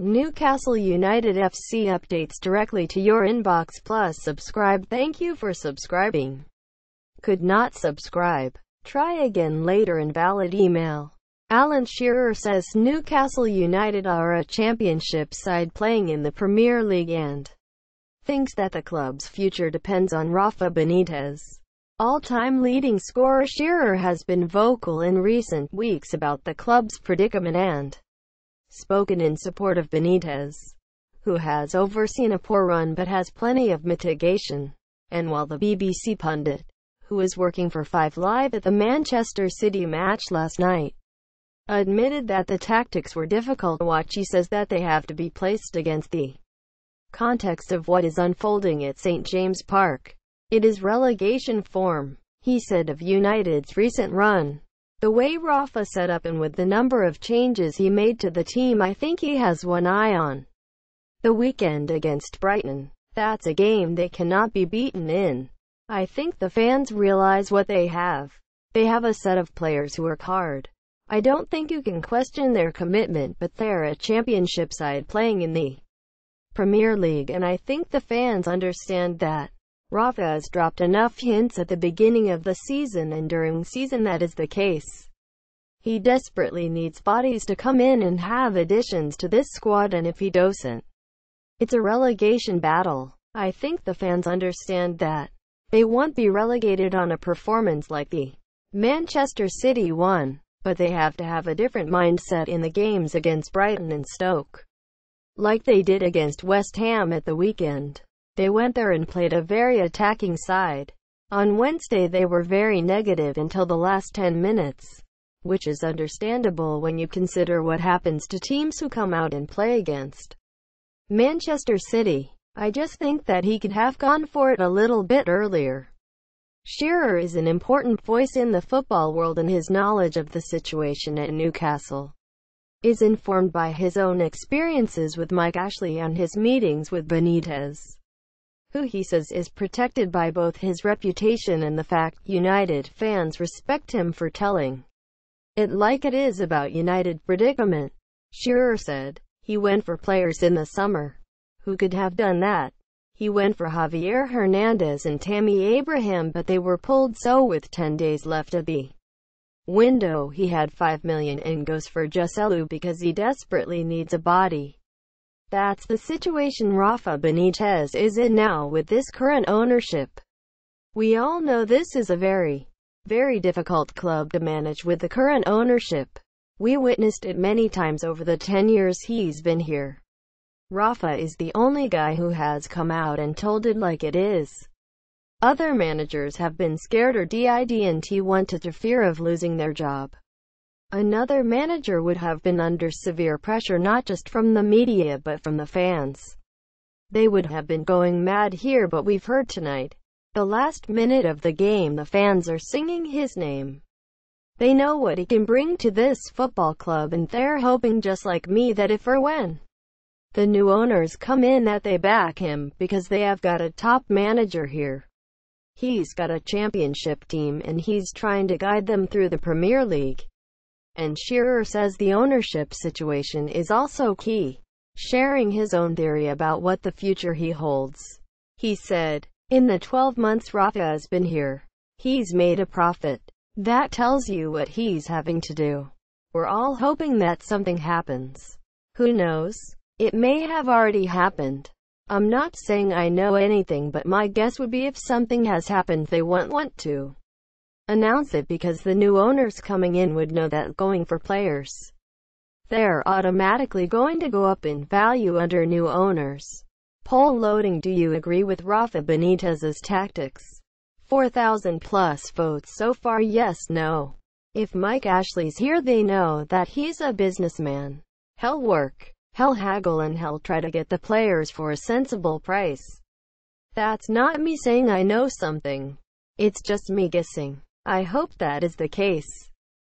Newcastle United FC updates directly to your inbox plus subscribe. Thank you for subscribing. Could not subscribe. Try again later invalid email. Alan Shearer says Newcastle United are a championship side playing in the Premier League and thinks that the club's future depends on Rafa Benitez. All-time leading scorer Shearer has been vocal in recent weeks about the club's predicament and spoken in support of Benitez, who has overseen a poor run but has plenty of mitigation. And while the BBC pundit, who was working for 5 Live at the Manchester City match last night, admitted that the tactics were difficult to watch, he says that they have to be placed against the context of what is unfolding at St. James Park. It is relegation form, he said of United's recent run. The way Rafa set up and with the number of changes he made to the team I think he has one eye on. The weekend against Brighton. That's a game they cannot be beaten in. I think the fans realize what they have. They have a set of players who work hard. I don't think you can question their commitment but they're a championship side playing in the Premier League and I think the fans understand that. Rafa has dropped enough hints at the beginning of the season and during season that is the case. He desperately needs bodies to come in and have additions to this squad and if he doesn't, it's a relegation battle. I think the fans understand that. They won't be relegated on a performance like the Manchester City one, but they have to have a different mindset in the games against Brighton and Stoke. Like they did against West Ham at the weekend. They went there and played a very attacking side. On Wednesday they were very negative until the last 10 minutes, which is understandable when you consider what happens to teams who come out and play against Manchester City. I just think that he could have gone for it a little bit earlier. Shearer is an important voice in the football world and his knowledge of the situation at Newcastle is informed by his own experiences with Mike Ashley and his meetings with Benitez who he says is protected by both his reputation and the fact United fans respect him for telling it like it is about United predicament. Shearer said, he went for players in the summer. Who could have done that? He went for Javier Hernandez and Tammy Abraham but they were pulled so with 10 days left of the window he had 5 million and goes for Joselu because he desperately needs a body. That's the situation Rafa Benitez is in now with this current ownership. We all know this is a very, very difficult club to manage with the current ownership. We witnessed it many times over the 10 years he's been here. Rafa is the only guy who has come out and told it like it is. Other managers have been scared or didn't want to fear of losing their job. Another manager would have been under severe pressure not just from the media but from the fans. They would have been going mad here but we've heard tonight. The last minute of the game the fans are singing his name. They know what he can bring to this football club and they're hoping just like me that if or when the new owners come in that they back him, because they have got a top manager here. He's got a championship team and he's trying to guide them through the Premier League and Shearer says the ownership situation is also key, sharing his own theory about what the future he holds. He said, in the 12 months Rafa has been here, he's made a profit. That tells you what he's having to do. We're all hoping that something happens. Who knows? It may have already happened. I'm not saying I know anything but my guess would be if something has happened they won't want to announce it because the new owners coming in would know that going for players. They're automatically going to go up in value under new owners. Poll loading Do you agree with Rafa Benitez's tactics? 4,000 plus votes so far yes no. If Mike Ashley's here they know that he's a businessman. He'll work, he'll haggle and he'll try to get the players for a sensible price. That's not me saying I know something. It's just me guessing. I hope that is the case.